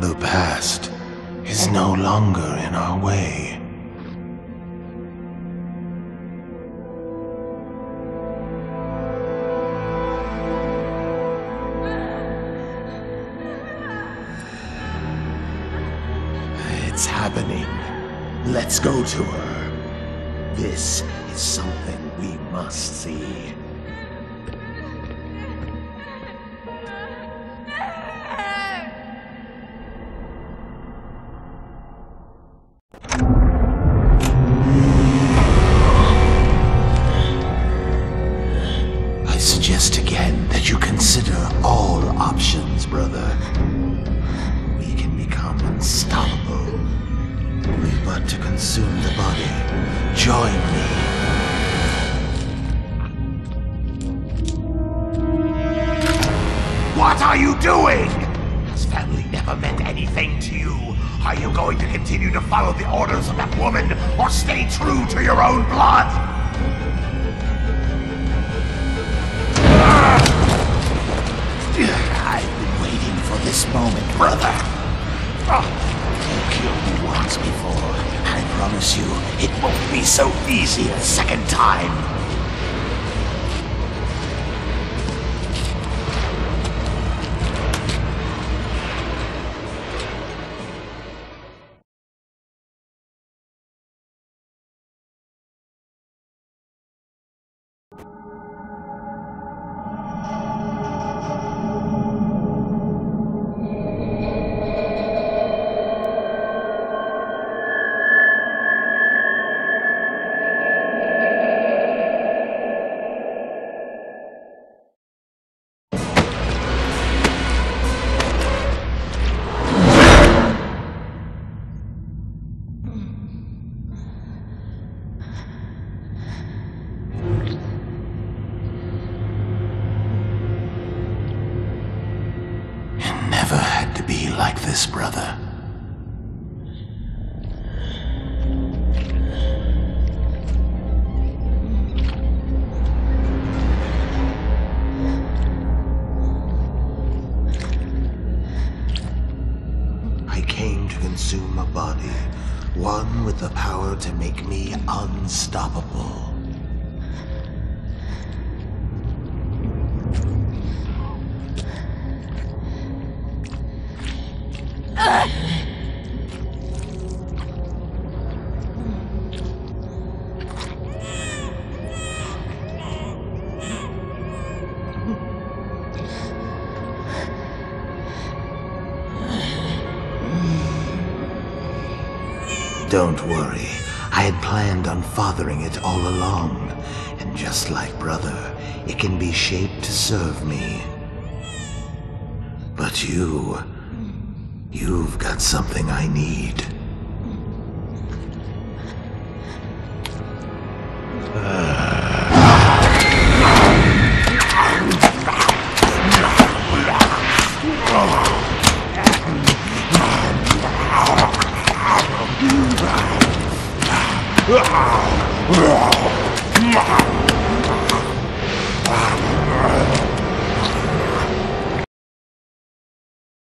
The past is no longer in our way. It's happening. Let's go to her. This is something we must see. I suggest again that you consider all options, brother. We can become unstoppable. We've but to consume the body. Join me. What are you doing? Has family never meant anything to you? Are you going to continue to follow the orders of that woman or stay true to your own blood? Ah! I've been waiting for this moment, brother. Ah! You killed me once before. I promise you, it won't be so easy a second time. Like this, brother. I came to consume a body, one with the power to make me unstoppable. Don't worry. I had planned on fathering it all along. And just like brother, it can be shaped to serve me. But you... You've got something I need. Ah!